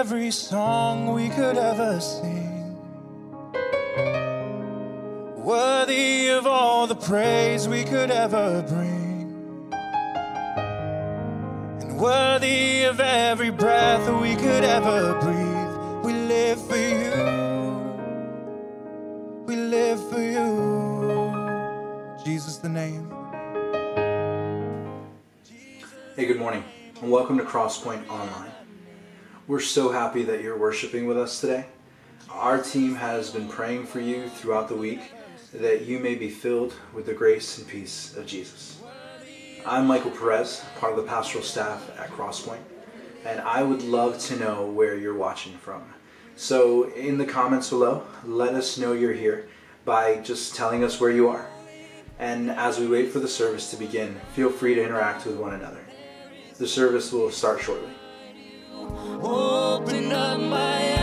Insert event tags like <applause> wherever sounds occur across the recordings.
every song we could ever sing, worthy of all the praise we could ever bring, and worthy of every breath we could ever breathe. We live for you, we live for you. Jesus, the name. Hey, good morning, and welcome to Crosspoint Online. We're so happy that you're worshiping with us today. Our team has been praying for you throughout the week that you may be filled with the grace and peace of Jesus. I'm Michael Perez, part of the pastoral staff at Crosspoint, and I would love to know where you're watching from. So, in the comments below, let us know you're here by just telling us where you are. And as we wait for the service to begin, feel free to interact with one another. The service will start shortly. Open up my eyes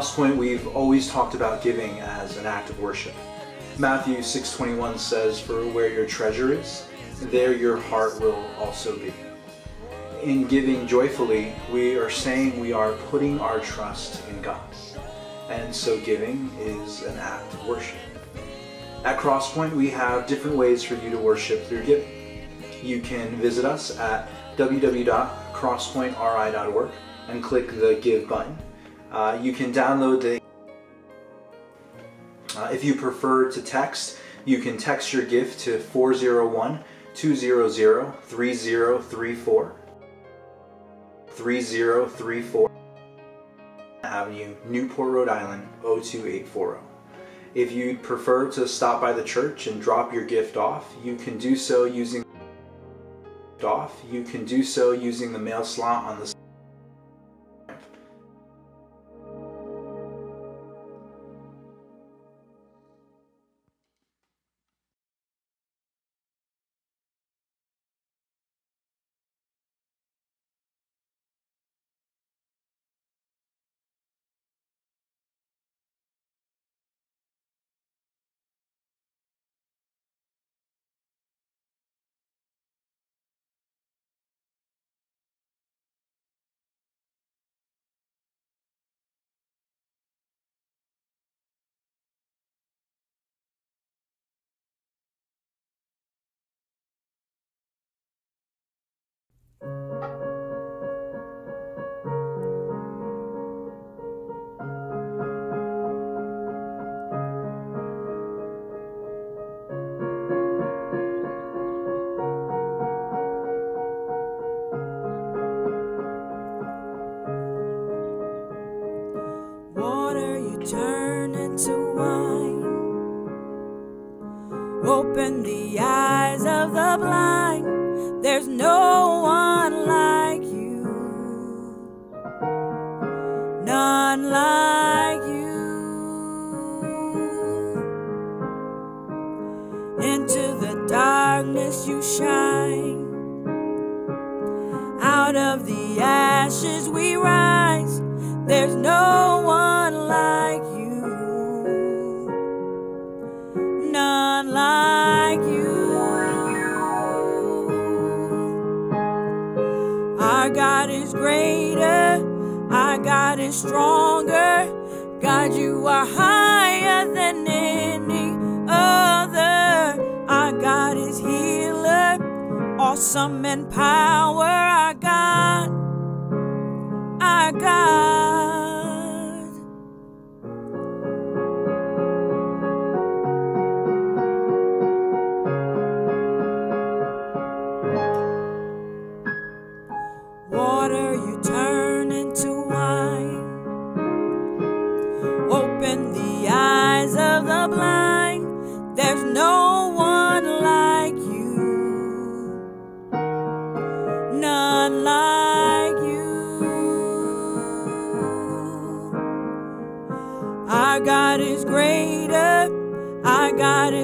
Crosspoint, we've always talked about giving as an act of worship. Matthew 6:21 says, "For where your treasure is, there your heart will also be." In giving joyfully, we are saying we are putting our trust in God. And so giving is an act of worship. At Crosspoint, we have different ways for you to worship through giving. You can visit us at www.crosspointri.org and click the Give button. Uh, you can download the. Uh, if you prefer to text, you can text your gift to 401 200 3034. 3034 Avenue, Newport, Rhode Island 02840. If you'd prefer to stop by the church and drop your gift off, you can do so using off. You can do so using the mail slot on the Música and stronger. God, you are higher than any other. Our God is healer, awesome in power. Our God, our God.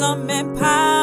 some empire.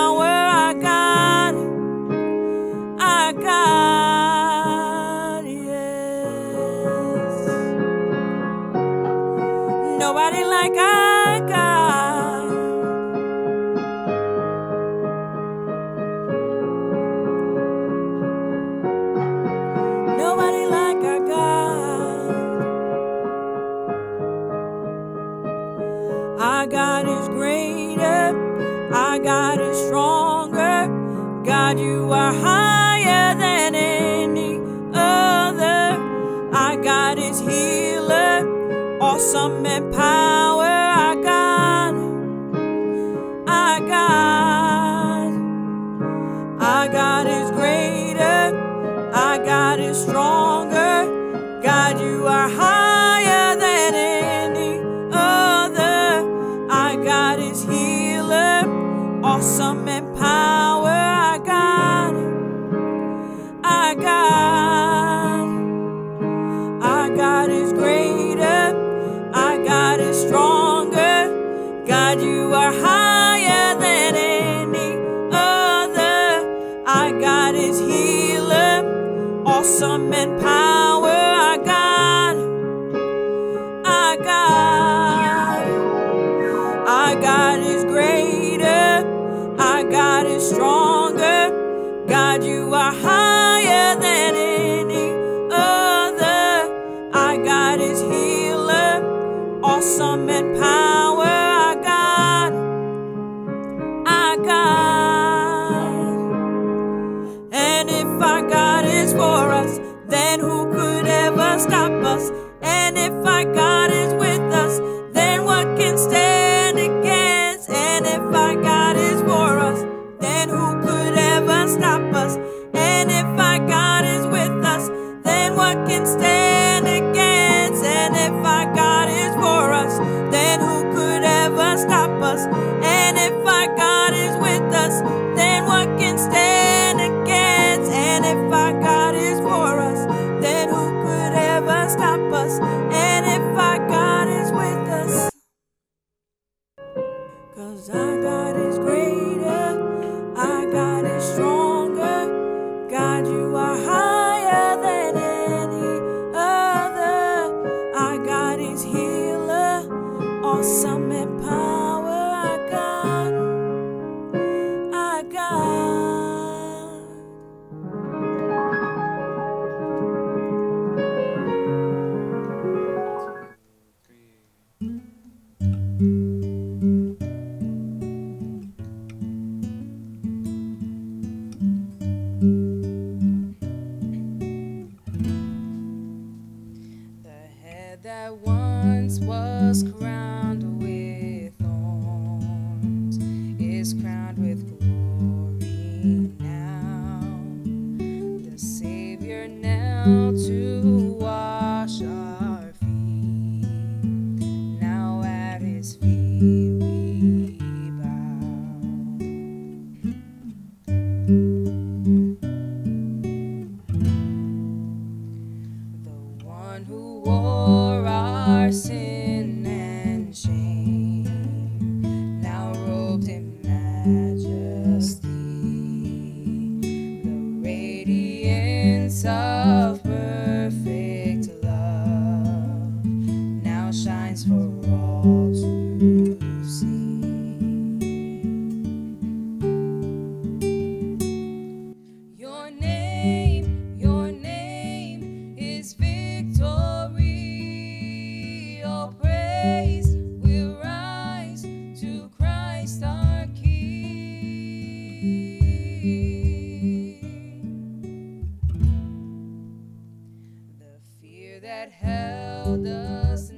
us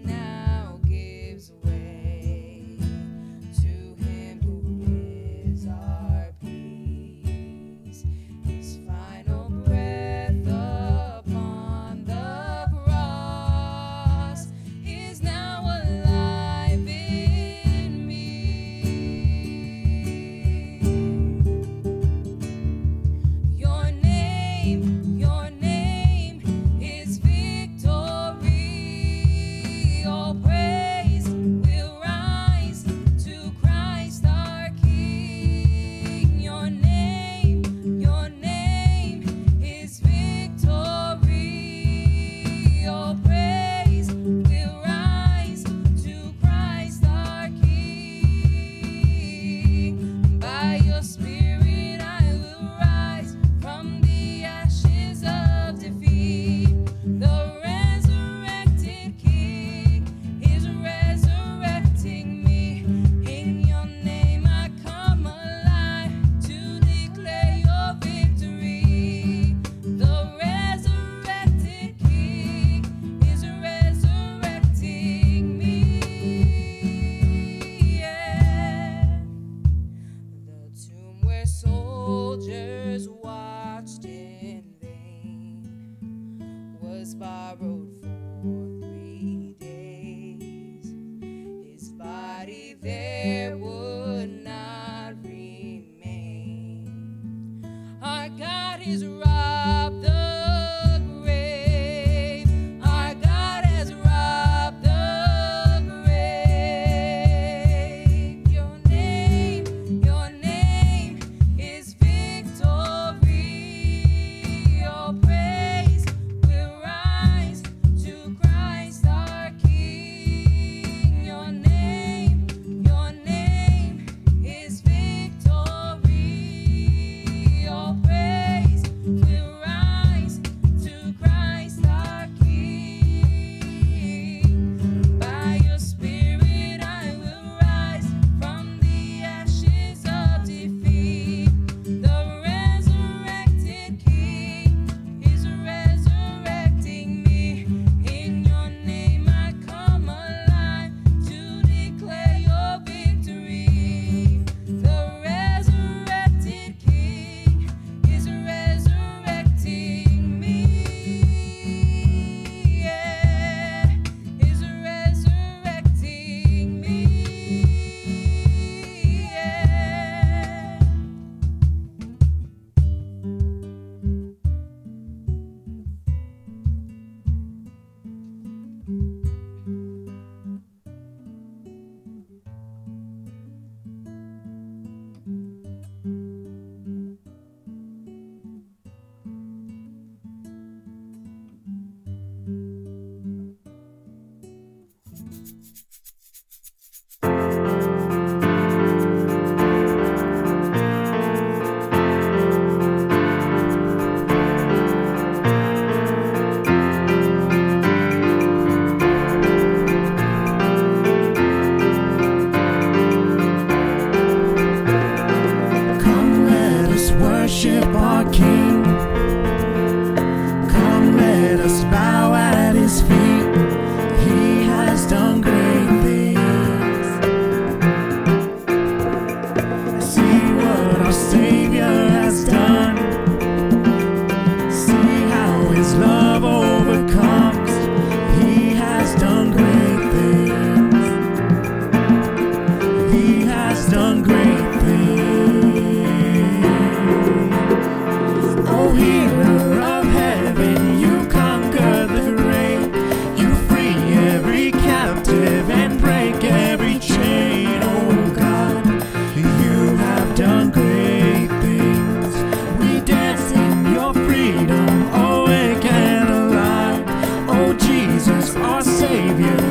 our Savior.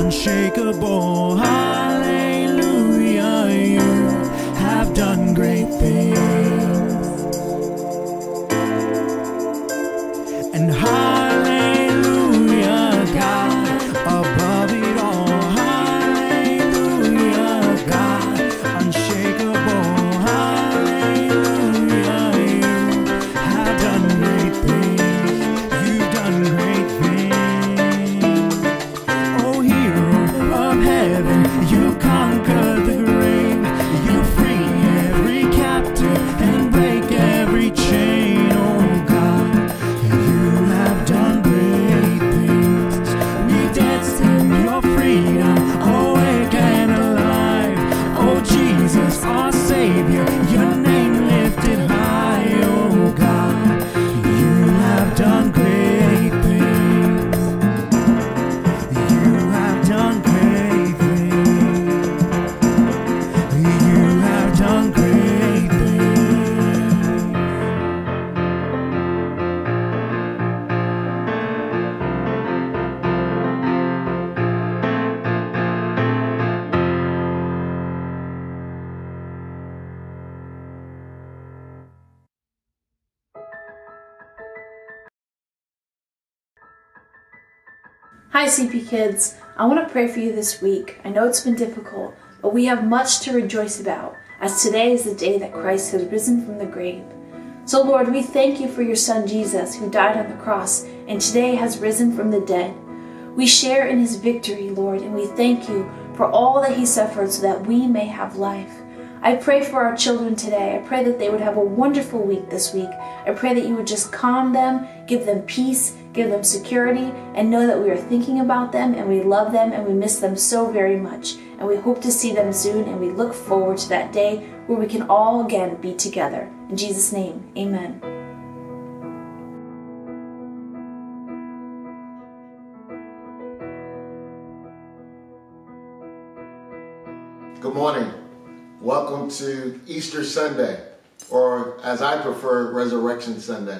Unshakable. Hallelujah, Hi, CP Kids. I want to pray for you this week. I know it's been difficult, but we have much to rejoice about, as today is the day that Christ has risen from the grave. So, Lord, we thank you for your Son Jesus, who died on the cross and today has risen from the dead. We share in his victory, Lord, and we thank you for all that he suffered so that we may have life. I pray for our children today. I pray that they would have a wonderful week this week. I pray that you would just calm them, give them peace, give them security, and know that we are thinking about them and we love them and we miss them so very much. And we hope to see them soon and we look forward to that day where we can all again be together. In Jesus' name, amen. Good morning. Welcome to Easter Sunday, or as I prefer, Resurrection Sunday.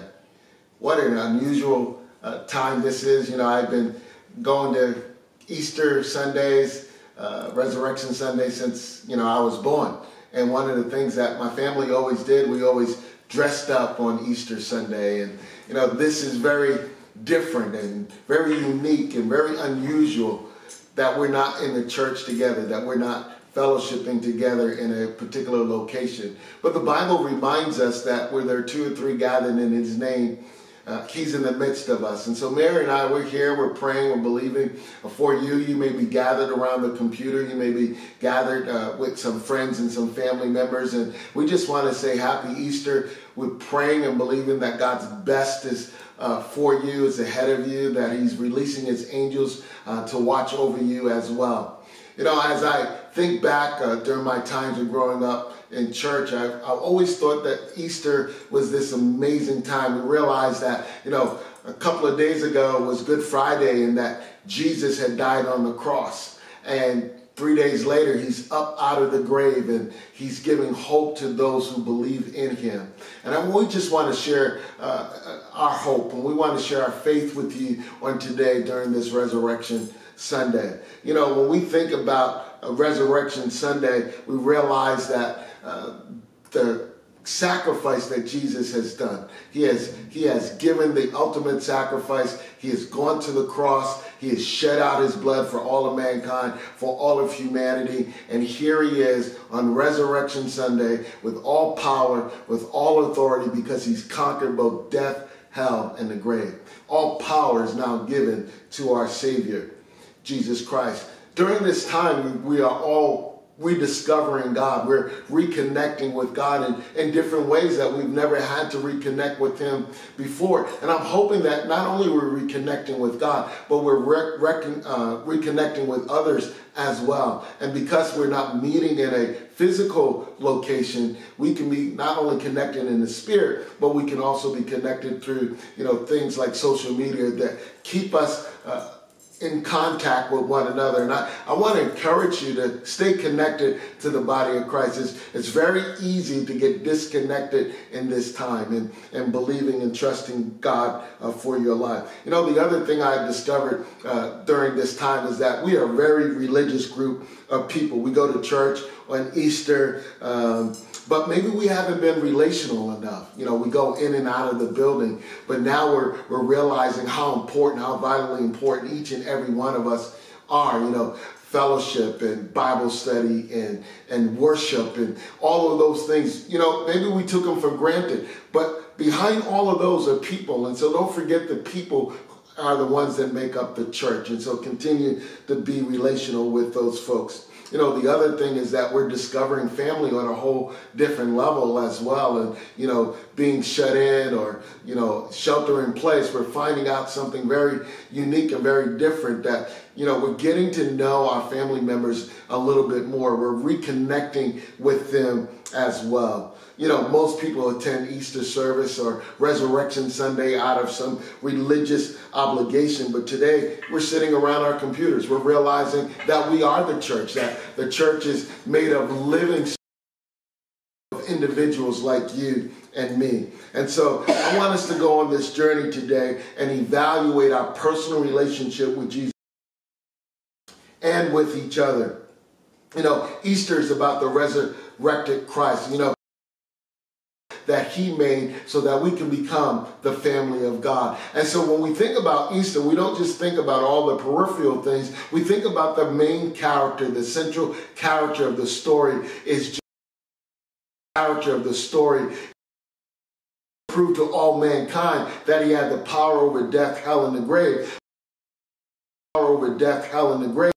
What an unusual uh, time this is. You know, I've been going to Easter Sundays, uh, Resurrection Sunday since, you know, I was born. And one of the things that my family always did, we always dressed up on Easter Sunday. And, you know, this is very different and very unique and very unusual that we're not in the church together, that we're not fellowshipping together in a particular location. But the Bible reminds us that where there are two or three gathered in His name, uh, He's in the midst of us. And so Mary and I, we're here, we're praying, we're believing for you. You may be gathered around the computer, you may be gathered uh, with some friends and some family members. And we just want to say Happy Easter. We're praying and believing that God's best is uh, for you, is ahead of you, that He's releasing His angels uh, to watch over you as well. You know, as I think back uh, during my times of growing up in church, I, I always thought that Easter was this amazing time. We realized that, you know, a couple of days ago was Good Friday and that Jesus had died on the cross. And three days later, he's up out of the grave and he's giving hope to those who believe in him. And I, we just want to share uh, our hope and we want to share our faith with you on today during this resurrection Sunday. You know, when we think about uh, Resurrection Sunday, we realize that uh, the sacrifice that Jesus has done. He has he has given the ultimate sacrifice. He has gone to the cross. He has shed out his blood for all of mankind, for all of humanity. And here he is on Resurrection Sunday with all power, with all authority because he's conquered both death, hell, and the grave. All power is now given to our Savior, Jesus Christ. During this time, we are all rediscovering God. We're reconnecting with God in, in different ways that we've never had to reconnect with Him before. And I'm hoping that not only we're reconnecting with God, but we're rec- uh, reconnecting with others as well. And because we're not meeting in a physical location, we can be not only connected in the spirit, but we can also be connected through, you know, things like social media that keep us. Uh, in contact with one another. And I, I want to encourage you to stay connected to the body of Christ. It's, it's very easy to get disconnected in this time and, and believing and trusting God uh, for your life. You know, the other thing I discovered uh, during this time is that we are a very religious group of people. We go to church on Easter. Um, but maybe we haven't been relational enough. You know, we go in and out of the building, but now we're, we're realizing how important, how vitally important each and every one of us are. You know, fellowship and Bible study and, and worship and all of those things. You know, maybe we took them for granted, but behind all of those are people. And so don't forget the people are the ones that make up the church. And so continue to be relational with those folks. You know, the other thing is that we're discovering family on a whole different level as well. And, you know, being shut in or, you know, shelter in place, we're finding out something very unique and very different that, you know, we're getting to know our family members a little bit more. We're reconnecting with them as well you know, most people attend Easter service or Resurrection Sunday out of some religious obligation, but today we're sitting around our computers. We're realizing that we are the church, that the church is made of living individuals like you and me. And so I want us to go on this journey today and evaluate our personal relationship with Jesus and with each other. You know, Easter is about the resurrected Christ. You know, that he made so that we can become the family of God. And so when we think about Easter, we don't just think about all the peripheral things. We think about the main character, the central character of the story is Jesus. Character of the story prove to all mankind that he had the power over death, hell, and the grave. Power over death, hell, and the grave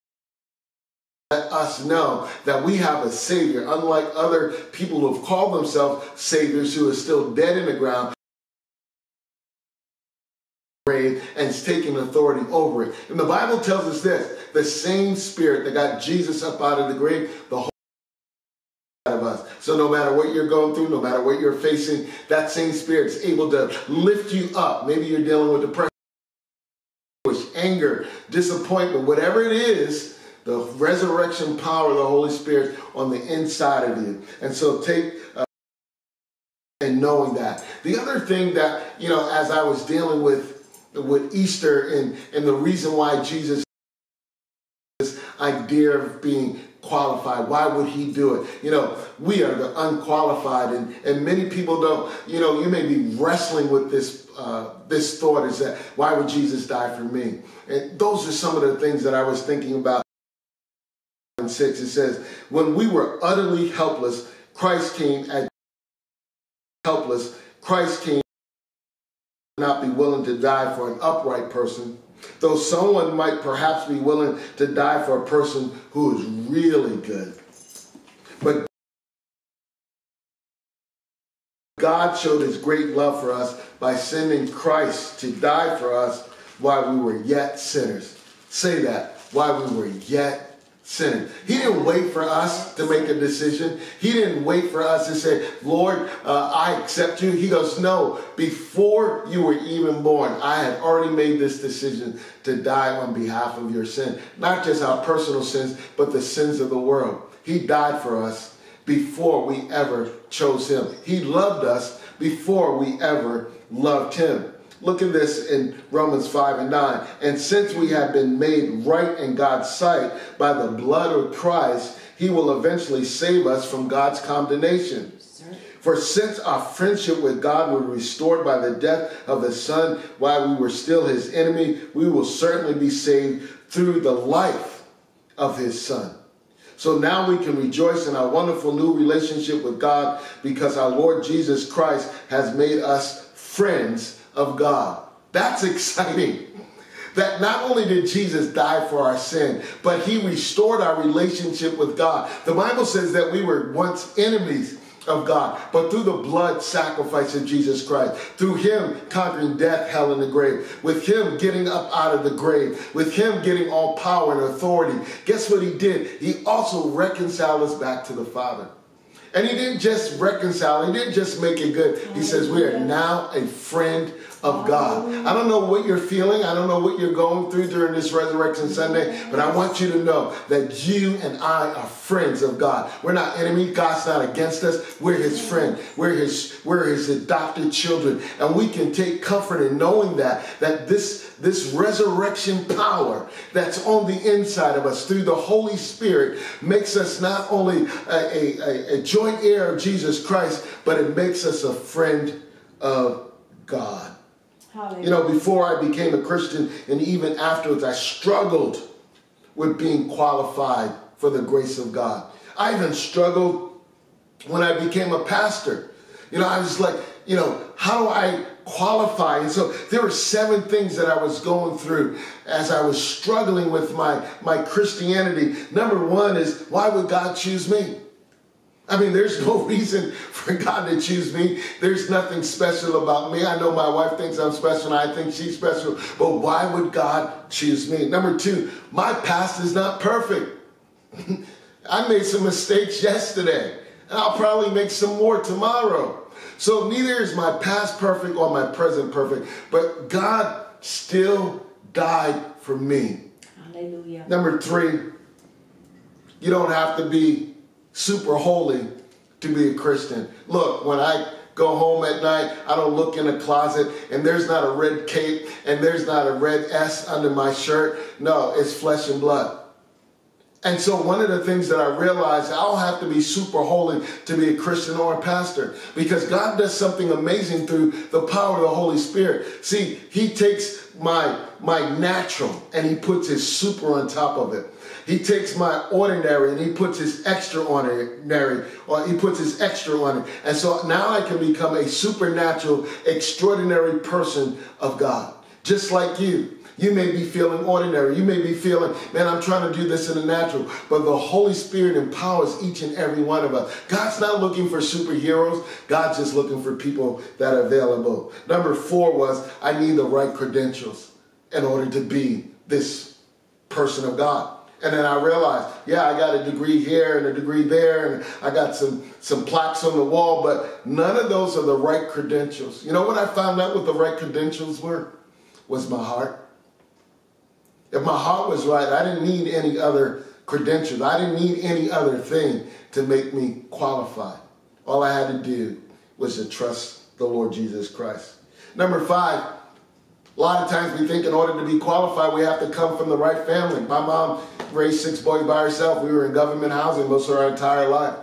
us know that we have a Savior, unlike other people who have called themselves Saviors who are still dead in the ground and is taking authority over it. And the Bible tells us this the same spirit that got Jesus up out of the grave, the whole of us. So no matter what you're going through, no matter what you're facing, that same spirit is able to lift you up. Maybe you're dealing with depression, anger, disappointment, whatever it is, the resurrection power of the Holy Spirit on the inside of you. And so take uh, and knowing that. The other thing that, you know, as I was dealing with with Easter and, and the reason why Jesus this idea of being qualified. Why would he do it? You know, we are the unqualified, and, and many people don't, you know, you may be wrestling with this uh, this thought is that why would Jesus die for me? And those are some of the things that I was thinking about 6, it says, When we were utterly helpless, Christ came at helpless. Christ came not be willing to die for an upright person, though someone might perhaps be willing to die for a person who is really good. But God showed his great love for us by sending Christ to die for us while we were yet sinners. Say that, while we were yet sinning. He didn't wait for us to make a decision. He didn't wait for us to say, Lord, uh, I accept you. He goes, No, before you were even born, I had already made this decision to die on behalf of your sin. Not just our personal sins, but the sins of the world. He died for us before we ever chose him. He loved us before we ever loved him. Look at this in Romans 5 and 9. And since we have been made right in God's sight by the blood of Christ, he will eventually save us from God's condemnation. For since our friendship with God was restored by the death of the Son while we were still his enemy, we will certainly be saved through the life of his Son. So now we can rejoice in our wonderful new relationship with God because our Lord Jesus Christ has made us friends of God. That's <laughs> exciting. That not only did Jesus die for our sin, but he restored our relationship with God. The Bible says that we were once enemies of God, but through the blood sacrifice of Jesus Christ, through him conquering death, hell, and the grave, with him getting up out of the grave, with him getting all power and authority, guess what he did? He also reconciled us back to the Father. And he didn't just reconcile, he didn't just make it good. He says, We are now a friend of God. I don't know what you're feeling. I don't know what you're going through during this Resurrection Sunday, but I want you to know that you and I are friends of God. We're not enemies. God's not against us. We're his friend. We're his, we're his adopted children. And we can take comfort in knowing that, that this, this resurrection power that's on the inside of us through the Holy Spirit makes us not only a, a, a joint heir of Jesus Christ, but it makes us a friend of God. You know, before I became a Christian and even afterwards, I struggled with being qualified for the grace of God. I even struggled when I became a pastor. You know, I was like, you know, how do I qualify? And so there were seven things that I was going through as I was struggling with my, my Christianity. Number one is, why would God choose me? I mean, there's no <laughs> reason for God to choose me. There's nothing special about me. I know my wife thinks I'm special and I think she's special, but why would God choose me? Number two, my past is not perfect. <laughs> I made some mistakes yesterday, and I'll probably make some more tomorrow. So neither is my past perfect or my present perfect, but God still died for me. Hallelujah. Number three, you don't have to be super holy to be a Christian. Look, when I go home at night, I don't look in a closet and there's not a red cape and there's not a red S under my shirt. No, it's flesh and blood. And so one of the things that I realized, I don't have to be super holy to be a Christian or a pastor because God does something amazing through the power of the Holy Spirit. See, he takes my, my natural and he puts his super on top of it. He takes my ordinary and he puts his extraordinary, or he puts his extra on it. And so now I can become a supernatural, extraordinary person of God, just like you. You may be feeling ordinary. You may be feeling, man, I'm trying to do this in the natural. But the Holy Spirit empowers each and every one of us. God's not looking for superheroes. God's just looking for people that are available. Number four was, I need the right credentials in order to be this person of God. And then I realized, yeah, I got a degree here and a degree there, and I got some, some plaques on the wall, but none of those are the right credentials. You know what I found out what the right credentials were? Was my heart. If my heart was right, I didn't need any other credentials. I didn't need any other thing to make me qualified. All I had to do was to trust the Lord Jesus Christ. Number five, a lot of times we think in order to be qualified, we have to come from the right family. My mom raised six boys by herself. We were in government housing most of our entire life.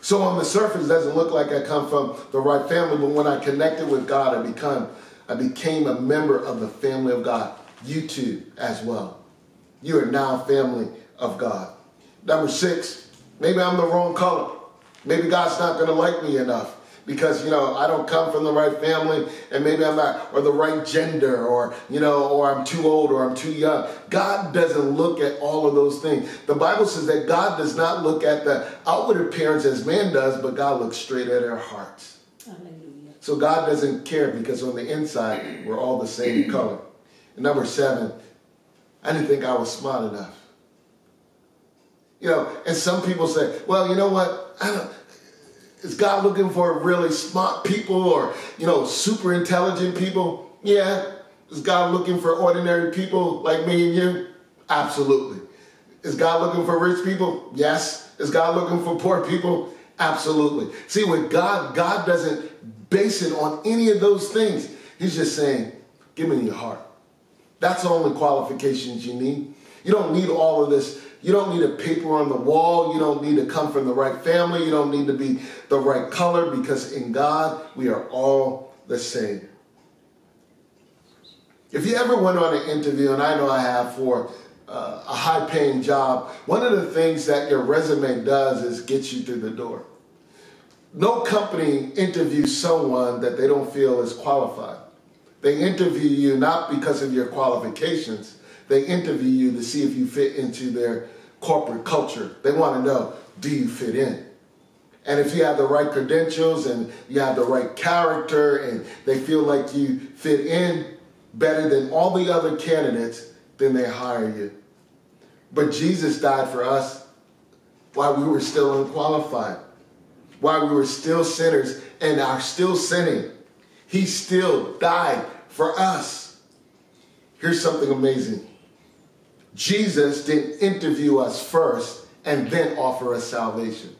So on the surface, it doesn't look like I come from the right family, but when I connected with God, I become, I became a member of the family of God. You too, as well. You are now a family of God. Number six, maybe I'm the wrong color. Maybe God's not going to like me enough because you know I don't come from the right family and maybe I'm not or the right gender or you know or I'm too old or I'm too young. God doesn't look at all of those things. The Bible says that God does not look at the outward appearance as man does, but God looks straight at our hearts. Hallelujah. So God doesn't care because on the inside we're all the same color. And number seven, I didn't think I was smart enough. You know, and some people say, well, you know what? I don't, is God looking for really smart people or, you know, super intelligent people? Yeah. Is God looking for ordinary people like me and you? Absolutely. Is God looking for rich people? Yes. Is God looking for poor people? Absolutely. See, with God, God doesn't base it on any of those things. He's just saying, give me your heart. That's the only qualifications you need. You don't need all of this. You don't need a paper on the wall. You don't need to come from the right family. You don't need to be the right color because in God, we are all the same. If you ever went on an interview, and I know I have for uh, a high paying job, one of the things that your resume does is get you through the door. No company interviews someone that they don't feel is qualified. They interview you not because of your qualifications, they interview you to see if you fit into their corporate culture. They want to know do you fit in? And if you have the right credentials and you have the right character and they feel like you fit in better than all the other candidates, then they hire you. But Jesus died for us while we were still unqualified, while we were still sinners and are still sinning. He still died for us. Here's something amazing Jesus didn't interview us first and then offer us salvation.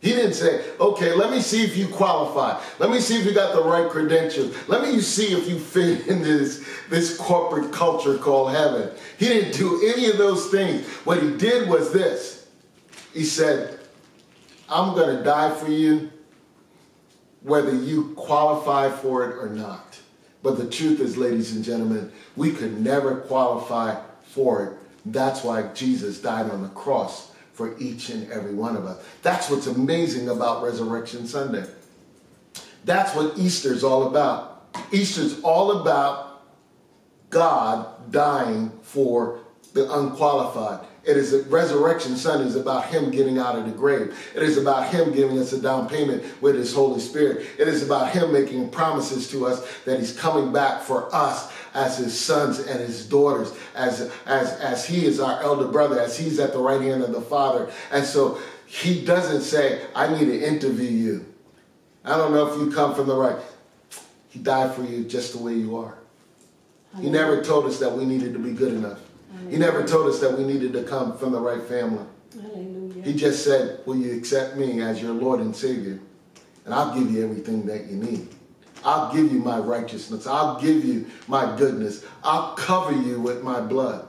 He didn't say, okay, let me see if you qualify. Let me see if you got the right credentials. Let me see if you fit <laughs> in this, this corporate culture called heaven. He didn't do any of those things. What he did was this. He said, I'm going to die for you whether you qualify for it or not. But the truth is, ladies and gentlemen, we could never qualify for it. That's why Jesus died on the cross for each and every one of us. That's what's amazing about Resurrection Sunday. That's what Easter's all about. Easter's all about God dying for the unqualified. It is a resurrection Sunday is about him getting out of the grave. It is about him giving us a down payment with his Holy Spirit. It is about him making promises to us that he's coming back for us as his sons and his daughters, as, as, as he is our elder brother, as he's at the right hand of the Father. And so he doesn't say, I need to interview you. I don't know if you come from the right. He died for you just the way you are. He never told us that we needed to be good enough. He never told us that we needed to come from the right family. Hallelujah. He just said, Will you accept me as your Lord and Savior? And I'll give you everything that you need. I'll give you my righteousness. I'll give you my goodness. I'll cover you with my blood.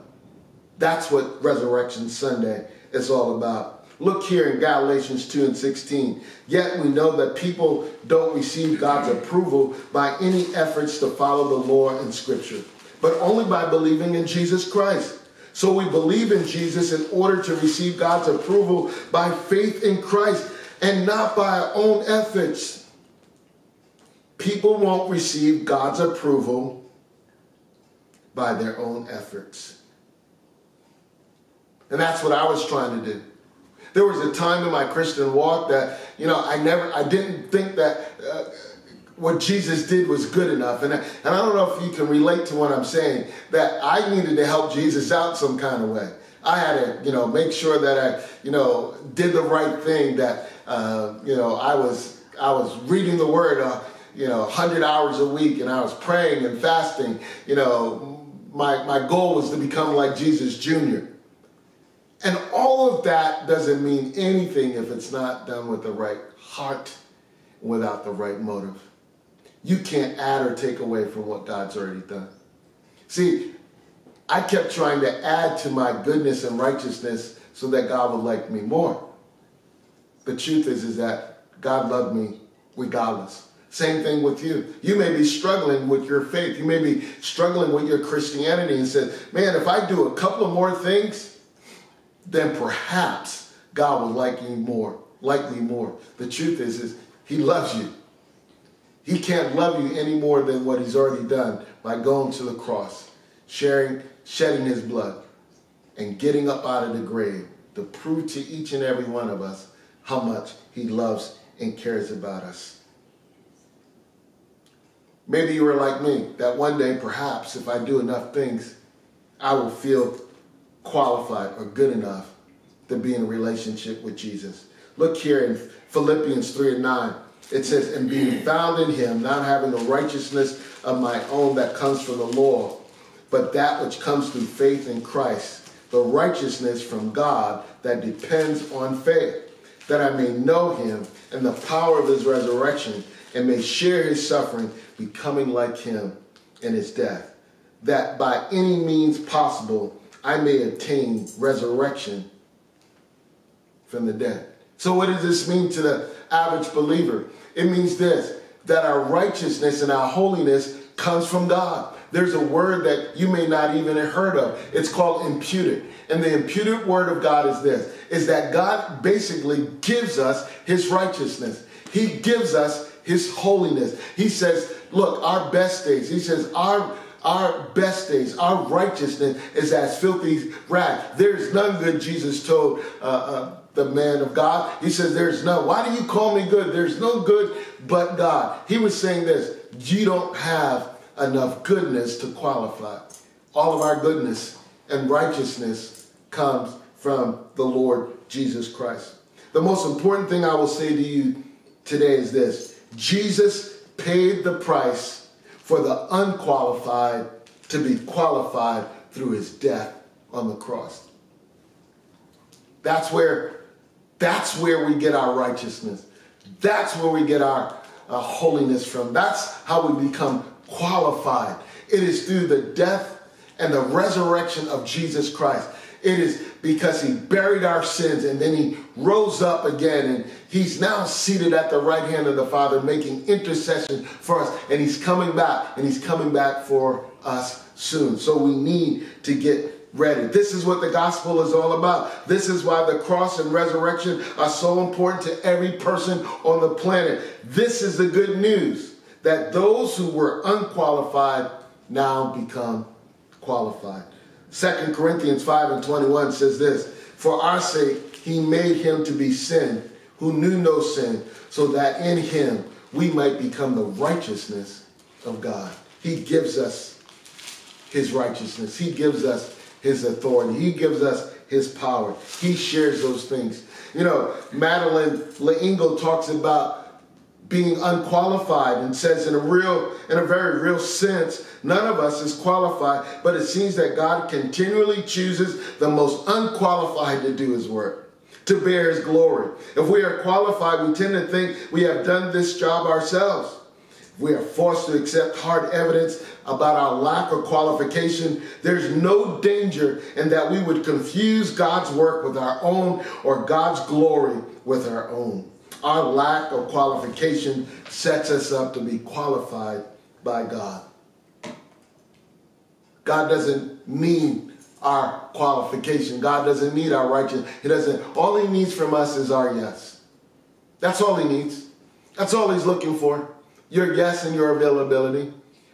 That's what Resurrection Sunday is all about. Look here in Galatians 2 and 16. Yet we know that people don't receive God's approval by any efforts to follow the law and Scripture, but only by believing in Jesus Christ. So we believe in Jesus in order to receive God's approval by faith in Christ and not by our own efforts. People won't receive God's approval by their own efforts. And that's what I was trying to do. There was a time in my Christian walk that, you know, I never, I didn't think that uh, what Jesus did was good enough. And, I- and I don't know if you can relate to what I'm saying, that I needed to help Jesus out some kind of way. I had to, you know, make sure that I, you know, did the right thing, that, uh, you know, I was, I was reading the word, uh, you know, 100 hours a week and I was praying and fasting. You know, my, my goal was to become like Jesus Jr. And all of that doesn't mean anything if it's not done with the right heart, without the right motive. You can't add or take away from what God's already done. See, I kept trying to add to my goodness and righteousness so that God would like me more. The truth is, is that God loved me regardless. Same thing with you. You may be struggling with your faith. You may be struggling with your Christianity and said, man, if I do a couple of more things, then perhaps God will like you more, like me more. The truth is, is He loves you. He can't love you any more than what He's already done by going to the cross, sharing, shedding His blood, and getting up out of the grave to prove to each and every one of us how much He loves and cares about us. Maybe you were like me, that one day, perhaps, if I do enough things, I will feel qualified or good enough to be in a relationship with Jesus. Look here in Philippians 3 and 9. It says, And being found in him, not having the righteousness of my own that comes from the law, but that which comes through faith in Christ, the righteousness from God that depends on faith, that I may know him and the power of his resurrection and may share his suffering, becoming like him in his death, that by any means possible I may attain resurrection from the dead. So, what does this mean to the average believer? It means this that our righteousness and our holiness comes from God. There's a word that you may not even have heard of. It's called imputed. And the imputed word of God is this is that God basically gives us his righteousness. He gives us his holiness. He says, look, our best days. He says, our our best days, our righteousness is as filthy rag. There's none good, Jesus told uh, uh, the man of God. He says, There's none. Why do you call me good? There's no good but God. He was saying this you don't have enough goodness to qualify. All of our goodness and righteousness comes from the Lord Jesus Christ. The most important thing I will say to you today is this Jesus paid the price for the unqualified to be qualified through his death on the cross. That's where that's where we get our righteousness. That's where we get our uh, holiness from. That's how we become qualified. It is through the death and the resurrection of Jesus Christ. It is because he buried our sins and then he rose up again and he's now seated at the right hand of the Father making intercession for us and he's coming back and he's coming back for us soon. So we need to get ready. This is what the gospel is all about. This is why the cross and resurrection are so important to every person on the planet. This is the good news that those who were unqualified now become qualified. 2 Corinthians 5 and 21 says this For our sake, he made him to be sin who knew no sin, so that in him we might become the righteousness of God. He gives us his righteousness, he gives us his authority, he gives us his power. He shares those things. You know, Madeleine L'Engle talks about being unqualified and says in a real in a very real sense none of us is qualified but it seems that god continually chooses the most unqualified to do his work to bear his glory. If we are qualified we tend to think we have done this job ourselves. If we are forced to accept hard evidence about our lack of qualification. There's no danger in that we would confuse god's work with our own or god's glory with our own our lack of qualification sets us up to be qualified by God. God doesn't need our qualification. God doesn't need our righteousness. He doesn't. All he needs from us is our yes. That's all he needs. That's all he's looking for. Your yes and your availability.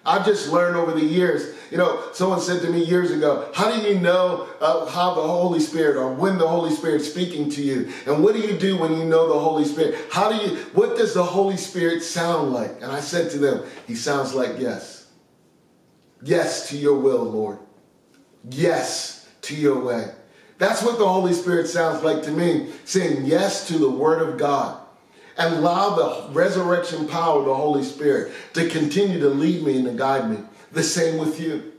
I've just learned over the years. You know, someone said to me years ago, How do you know uh, how the Holy Spirit or when the Holy Spirit's speaking to you? And what do you do when you know the Holy Spirit? How do you, what does the Holy Spirit sound like? And I said to them, He sounds like yes. Yes to your will, Lord. Yes to your way. That's what the Holy Spirit sounds like to me, saying yes to the Word of God and allow the resurrection power of the Holy Spirit to continue to lead me and to guide me. The same with you.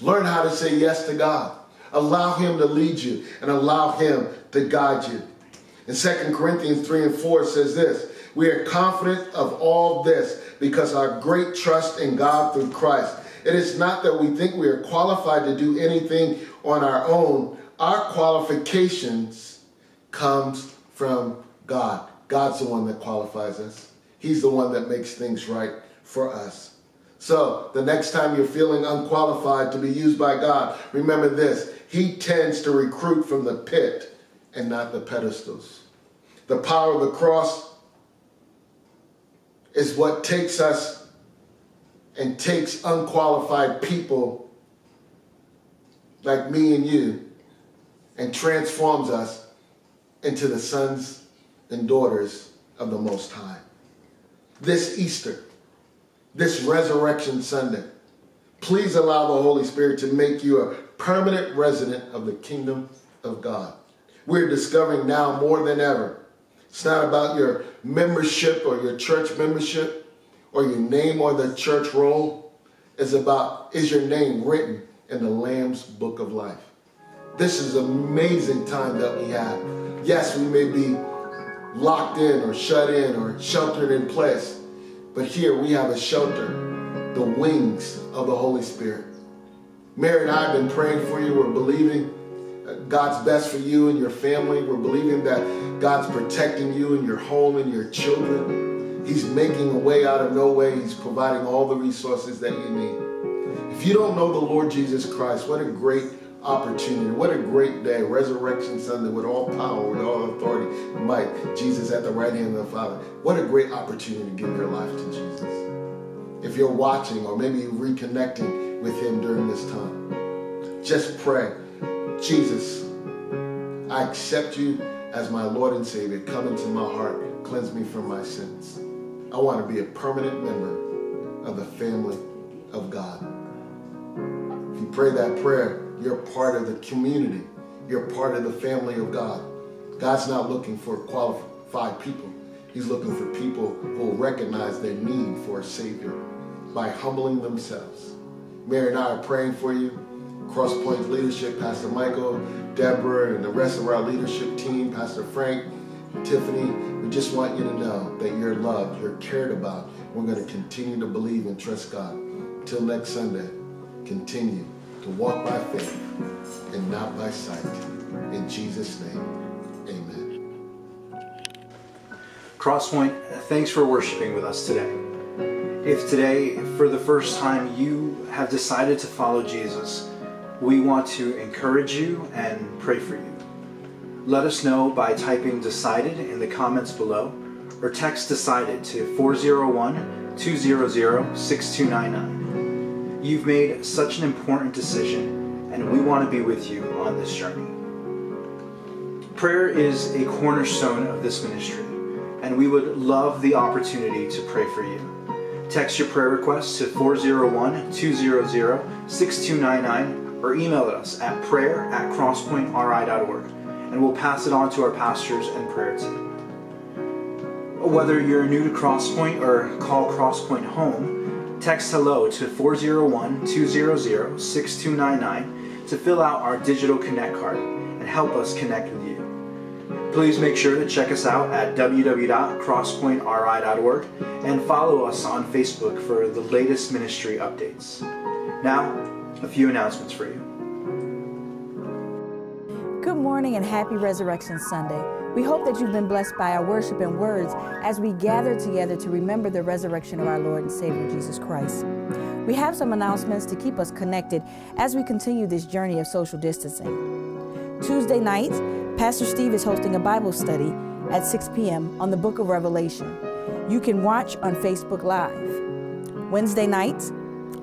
Learn how to say yes to God. Allow Him to lead you and allow Him to guide you. In 2 Corinthians 3 and 4 it says this We are confident of all this because our great trust in God through Christ. It is not that we think we are qualified to do anything on our own. Our qualifications comes from God. God's the one that qualifies us. He's the one that makes things right for us. So, the next time you're feeling unqualified to be used by God, remember this He tends to recruit from the pit and not the pedestals. The power of the cross is what takes us and takes unqualified people like me and you and transforms us into the sons and daughters of the Most High. This Easter, this Resurrection Sunday, please allow the Holy Spirit to make you a permanent resident of the kingdom of God. We're discovering now more than ever. It's not about your membership or your church membership or your name or the church roll. It's about is your name written in the Lamb's book of life. This is an amazing time that we have. Yes, we may be locked in or shut in or sheltered in place. But here we have a shelter, the wings of the Holy Spirit. Mary and I have been praying for you. We're believing God's best for you and your family. We're believing that God's protecting you and your home and your children. He's making a way out of no way. He's providing all the resources that you need. If you don't know the Lord Jesus Christ, what a great opportunity. What a great day. Resurrection Sunday with all power, with all authority, might. Jesus at the right hand of the Father. What a great opportunity to give your life to Jesus. If you're watching or maybe reconnecting with Him during this time, just pray Jesus, I accept you as my Lord and Savior. Come into my heart, cleanse me from my sins. I want to be a permanent member of the family of God. If you pray that prayer, you're part of the community. You're part of the family of God. God's not looking for qualified people. He's looking for people who will recognize their need for a Savior by humbling themselves. Mary and I are praying for you. Crosspoint leadership, Pastor Michael, Deborah, and the rest of our leadership team, Pastor Frank, Tiffany, we just want you to know that you're loved, you're cared about. We're going to continue to believe and trust God. Until next Sunday, continue to walk by faith and not by sight. In Jesus' name, amen. Crosspoint, thanks for worshiping with us today. If today, for the first time, you have decided to follow Jesus, we want to encourage you and pray for you. Let us know by typing decided in the comments below or text decided to 401 200 6299. You've made such an important decision and we want to be with you on this journey. Prayer is a cornerstone of this ministry and we would love the opportunity to pray for you. Text your prayer requests to 401 200 6299 or email us at prayer at crosspointri.org and we'll pass it on to our pastors and prayer team. Whether you're new to Crosspoint or call Crosspoint home, text hello to 401 200 6299 to fill out our digital connect card and help us connect with you. Please make sure to check us out at www.crosspointri.org and follow us on Facebook for the latest ministry updates. Now, a few announcements for you. Good morning and happy Resurrection Sunday. We hope that you've been blessed by our worship and words as we gather together to remember the resurrection of our Lord and Savior Jesus Christ. We have some announcements to keep us connected as we continue this journey of social distancing. Tuesday night, Pastor Steve is hosting a Bible study at 6 p.m. on the book of Revelation. You can watch on Facebook Live. Wednesday nights,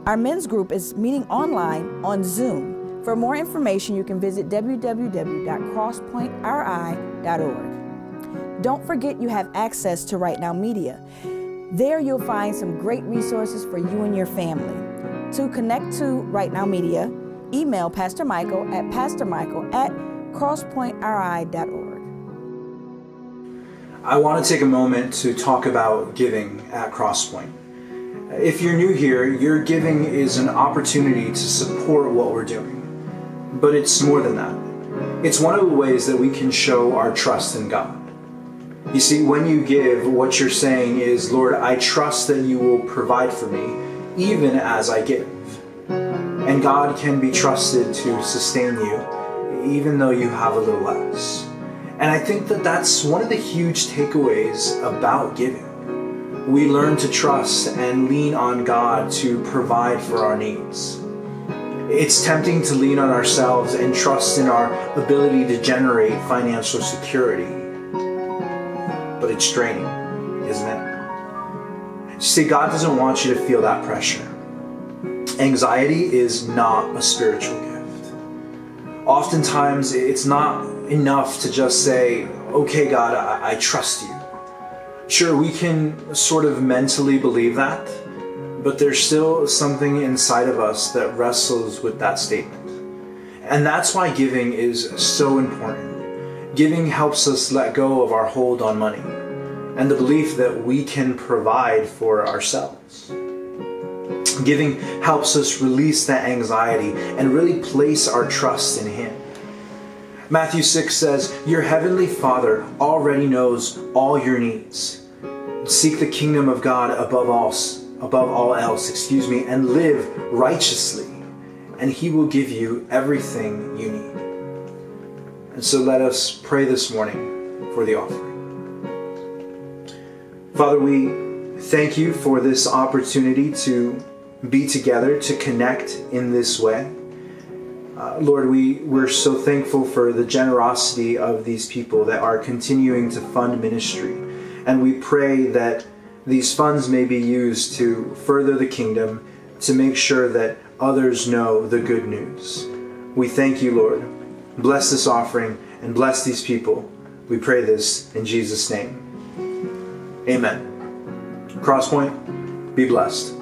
our men's group is meeting online on Zoom. For more information, you can visit www.crosspointri.org. Don't forget you have access to Right Now Media. There you'll find some great resources for you and your family. To connect to Right Now Media, email Pastor Michael at pastormichael at crosspointri.org. I want to take a moment to talk about giving at Crosspoint. If you're new here, your giving is an opportunity to support what we're doing. But it's more than that. It's one of the ways that we can show our trust in God. You see, when you give, what you're saying is, Lord, I trust that you will provide for me even as I give. And God can be trusted to sustain you even though you have a little less. And I think that that's one of the huge takeaways about giving. We learn to trust and lean on God to provide for our needs. It's tempting to lean on ourselves and trust in our ability to generate financial security. But it's draining, isn't it? See, God doesn't want you to feel that pressure. Anxiety is not a spiritual gift. Oftentimes, it's not enough to just say, okay, God, I, I trust you. Sure, we can sort of mentally believe that, but there's still something inside of us that wrestles with that statement. And that's why giving is so important. Giving helps us let go of our hold on money and the belief that we can provide for ourselves. Giving helps us release that anxiety and really place our trust in Him. Matthew 6 says, Your heavenly Father already knows all your needs. seek the kingdom of God above all, above all else, excuse me, and live righteously, and He will give you everything you need. And so let us pray this morning for the offering. Father, we thank you for this opportunity to be together, to connect in this way. Uh, Lord, we, we're so thankful for the generosity of these people that are continuing to fund ministry. And we pray that these funds may be used to further the kingdom, to make sure that others know the good news. We thank you, Lord. Bless this offering and bless these people. We pray this in Jesus' name. Amen. Crosspoint, be blessed.